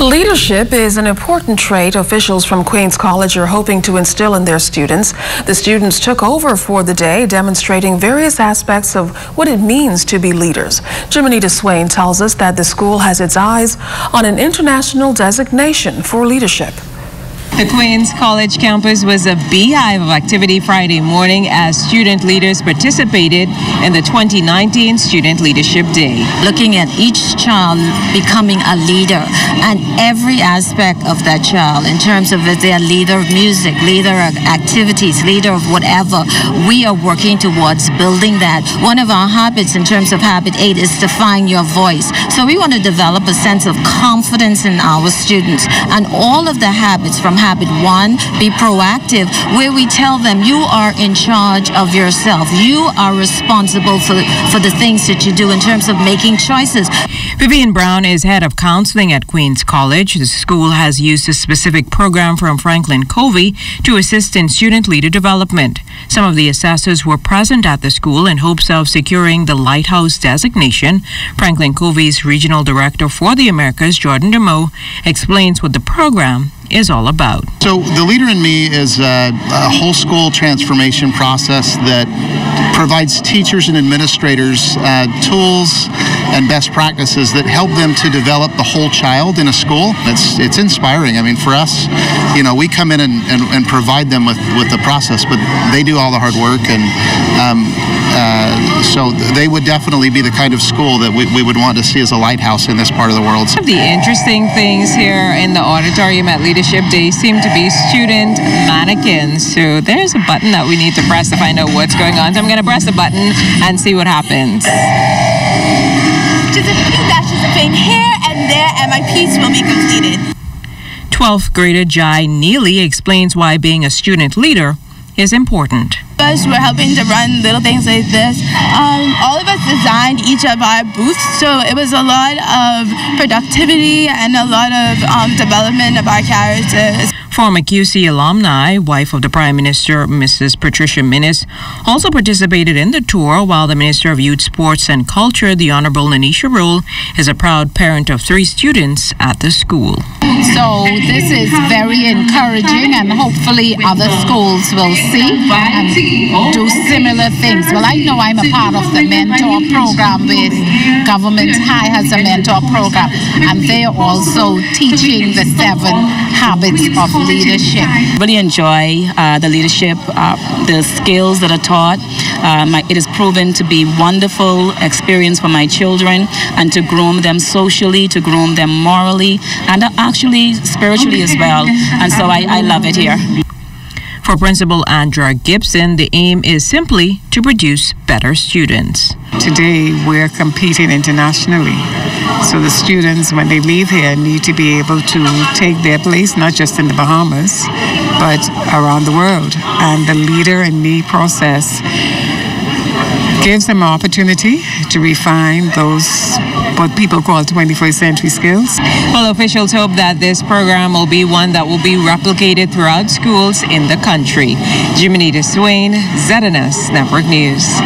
Leadership is an important trait officials from Queens College are hoping to instill in their students. The students took over for the day, demonstrating various aspects of what it means to be leaders. Jimonita Swain tells us that the school has its eyes on an international designation for leadership. The Queens College campus was a beehive of activity Friday morning as student leaders participated in the 2019 Student Leadership Day. Looking at each child becoming a leader and every aspect of that child in terms of if they're leader of music, leader of activities, leader of whatever, we are working towards building that. One of our habits in terms of habit eight is to find your voice. So we want to develop a sense of confidence in our students and all of the habits from habit one, be proactive, where we tell them you are in charge of yourself. You are responsible for, for the things that you do in terms of making choices. Vivian Brown is head of counseling at Queens College. The school has used a specific program from Franklin Covey to assist in student leader development. Some of the assessors were present at the school in hopes of securing the Lighthouse designation. Franklin Covey's regional director for the Americas, Jordan DeMoe, explains what the program is all about. So, the Leader in Me is a, a whole school transformation process that provides teachers and administrators uh, tools and best practices that help them to develop the whole child in a school. It's it's inspiring. I mean, for us, you know, we come in and, and, and provide them with, with the process, but they do all the hard work and um, uh, so they would definitely be the kind of school that we, we would want to see as a lighthouse in this part of the world. One of the interesting things here in the auditorium at Leadership Day seem to be student mannequins. So there's a button that we need to press to find out what's going on. So I'm going to press the button and see what happens. 12th grader Jai Neely explains why being a student leader is important. Us, we're helping to run little things like this. Um, all of us designed each of our booths, so it was a lot of productivity and a lot of um, development of our characters. Former QC alumni, wife of the Prime Minister, Mrs. Patricia Minnis, also participated in the tour, while the Minister of Youth, Sports and Culture, the Honorable Lanisha Rolle, is a proud parent of three students at the school. So this is very encouraging, and hopefully other schools will see and do similar things. Well, I know I'm a part of the mentor program with Government High has a mentor program, and they are also teaching the seven habits of leadership. Really enjoy uh, the leadership, uh, the skills that are taught. Uh, my, it has proven to be wonderful experience for my children and to groom them socially, to groom them morally, and actually spiritually as well. And so I, I love it here. For Principal Andra Gibson, the aim is simply to produce better students. Today, we're competing internationally. So the students, when they leave here, need to be able to take their place, not just in the Bahamas, but around the world. And the Leader in Me process gives them an opportunity to refine those what people call 21st century skills. Well, officials hope that this program will be one that will be replicated throughout schools in the country. Jimonita Swain, ZNS Network News.